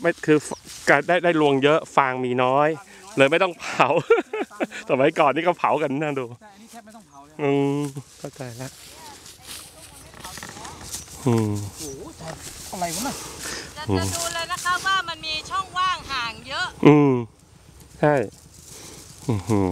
ไม่คือการได้ได้รวงเยอะฟางมีน้อย เลยไม่ต้องเผา สมัยก่อนนี่ก็เผากันน่าดูแต่อันนี้แทบไม่ต้องเผาเลยอืมเข้าใจแล้วอืมโอ้โหอะไรวะน่ะจะจะดูเลยนะคะว่ามันมีช่องว่างห่างเยอะ อืมใช่อือหือ